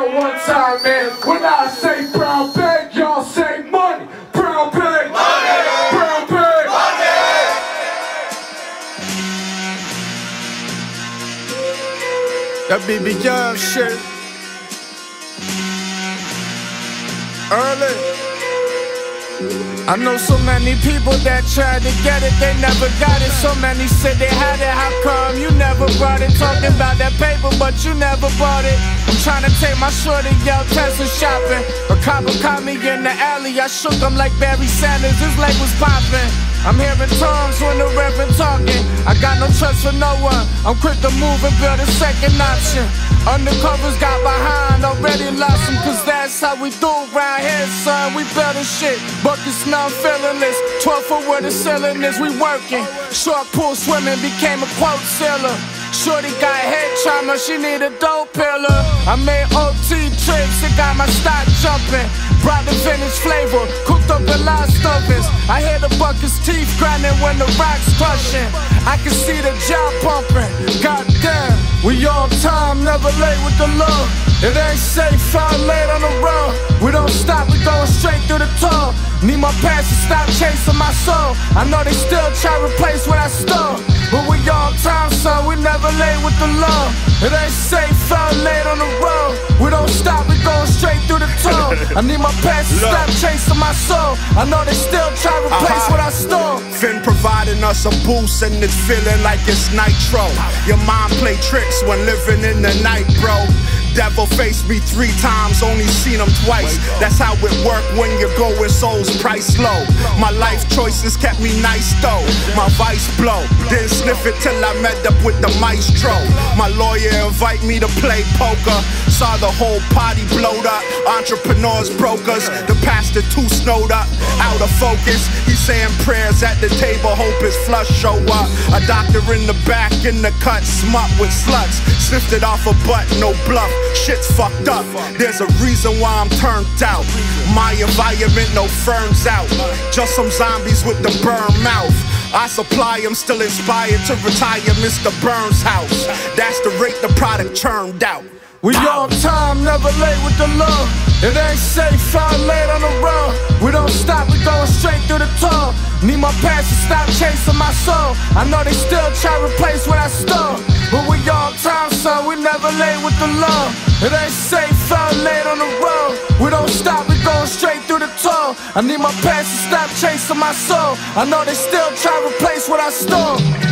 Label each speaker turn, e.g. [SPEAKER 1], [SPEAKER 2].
[SPEAKER 1] Yo, one time, man. When I say brown bag, y'all say money. Brown bag. Money. Brown bag. Money.
[SPEAKER 2] That BBM shit. Early. I know so many people that tried to get it, they never got it. So many said they had it, how brought it? Talking about that paper, but you never bought it. I'm trying to take my shorty out Tesla shopping. A copper caught me in the alley, I shook him like Barry Sanders, his leg was popping. I'm hearing tongues when the reverend talking. I got no trust for no one. I'm quick to move and build a second option. Undercovers got behind, already lost them, cause that's how we do around here, son. We building shit. Buckets now This 12 foot where the ceiling is, we working. Short pool swimming became a quote seller. Shorty got head trauma, she need a dope pillar. I made OT trips, it got my stock jumping. Brought the vintage flavor, cooked up the last ovens. I hear the bucket's teeth grinding when the rock's crushing. I can see the jaw pumping. Goddamn, we on time, never late with the love. It ain't safe, I'm late on the road. We don't stop, we going straight through the tunnel. Need my past to stop chasing my soul. I know they still try to replace what I stole. But we on time, son, we never late with the law. It ain't safe, out late on the road. We don't stop, we going straight through the tunnel. I need my past to stop chasing my soul. I know they still try to replace
[SPEAKER 3] Uh-huh.
[SPEAKER 2] what I stole.
[SPEAKER 3] Finn providing us a boost and it's feeling like it's nitro. Your mind play tricks when living in the night, bro. Devil faced me three times, only seen him twice. That's how it work when you're going souls price low. My life choices kept me nice though. My vice blow, didn't sniff it till I met up with the maestro. My lawyer invite me to play poker. Saw the whole party blowed up. Entrepreneurs, brokers, the pastor too snowed up, out of focus. He saying prayers at the table, hope his flush show up. A doctor in the back, in the cut, smut with sluts. Sniffed it off a butt, no bluff. Shit's fucked up. There's a reason why I'm turned out. My environment, no ferns out. Just some zombies with the burn mouth. I supply them, still inspired to retire Mr. Burns' house. That's the rate the product churned out.
[SPEAKER 2] We on time, never late with the love. It ain't safe, out late on the road. We don't stop, we going straight through the tunnel. Need my past to stop chasing my soul. I know they still try to replace what I stole. But we we late with the love. It ain't safe, out late on the road. We don't stop, we going straight through the tunnel. I need my past to stop chasing my soul. I know they still try to replace what I stole.